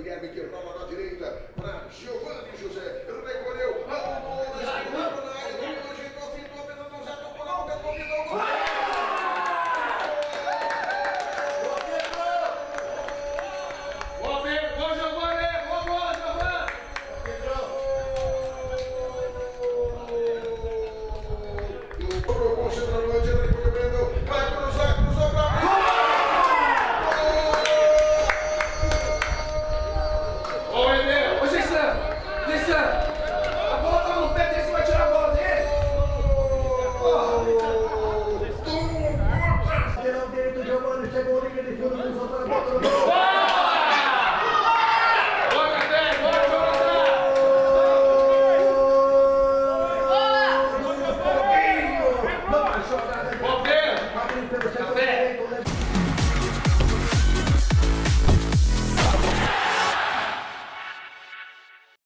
ini mikir no no diri Giovanni Ceboni che rifiuta